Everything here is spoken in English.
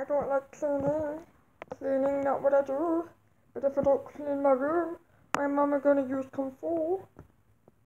I don't like cleaning. Cleaning not what I do. But if I don't clean my room, my mama gonna use Kung Fu.